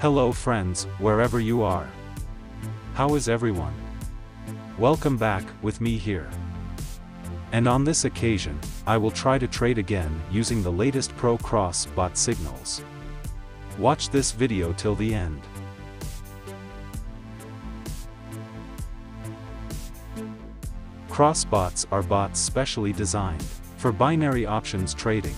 Hello friends, wherever you are. How is everyone? Welcome back, with me here. And on this occasion, I will try to trade again using the latest Pro Cross bot signals. Watch this video till the end. Cross bots are bots specially designed for binary options trading.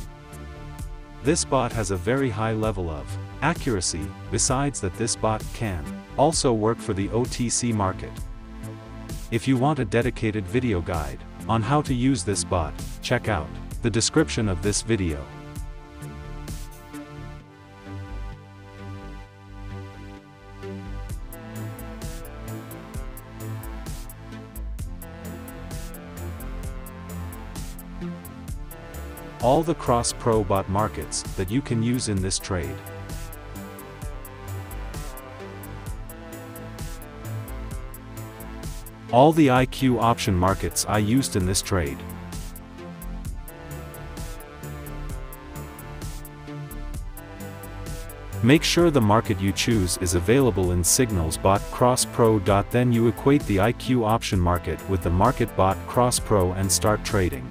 This bot has a very high level of accuracy, besides that this bot can also work for the OTC market. If you want a dedicated video guide on how to use this bot, check out the description of this video. All the cross-pro bot markets that you can use in this trade. All the IQ option markets I used in this trade. Make sure the market you choose is available in Signals Bot Cross. Then you equate the IQ option market with the market bot Cross Pro and start trading.